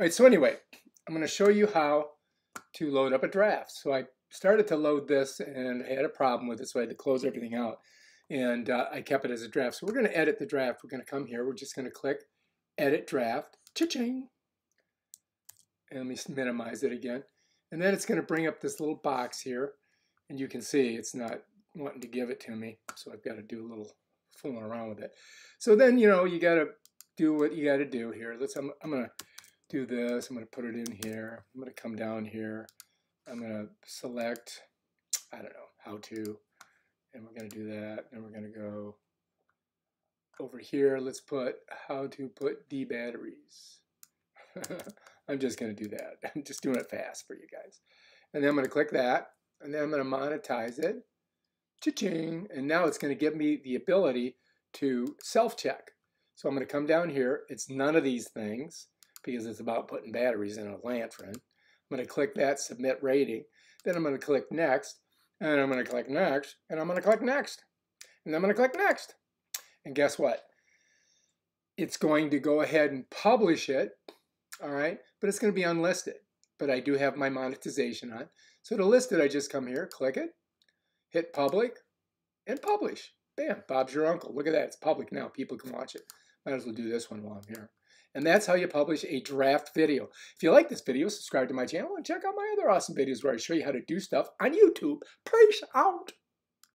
All right, so anyway, I'm going to show you how to load up a draft. So I started to load this and I had a problem with it, so I had to close everything out. And uh, I kept it as a draft. So we're going to edit the draft. We're going to come here. We're just going to click Edit Draft. Cha-ching. And let me minimize it again. And then it's going to bring up this little box here. And you can see it's not wanting to give it to me. So I've got to do a little fooling around with it. So then, you know, you got to do what you got to do here. Let's, I'm, I'm going to do this. I'm going to put it in here. I'm going to come down here. I'm going to select, I don't know, how to, and we're going to do that. And we're going to go over here. Let's put how to put D batteries. I'm just going to do that. I'm just doing it fast for you guys. And then I'm going to click that. And then I'm going to monetize it. Cha-ching. And now it's going to give me the ability to self-check. So I'm going to come down here. It's none of these things because it's about putting batteries in a lantern. I'm going to click that submit rating. Then I'm going to click next. And I'm going to click next. And I'm going to click next. And I'm going to click next. And guess what? It's going to go ahead and publish it. All right. But it's going to be unlisted. But I do have my monetization on. So to list it, I just come here, click it, hit public, and publish. Bam, Bob's your uncle. Look at that. It's public now. People can watch it. Might as well do this one while I'm here. And that's how you publish a draft video. If you like this video, subscribe to my channel and check out my other awesome videos where I show you how to do stuff on YouTube. Peace out.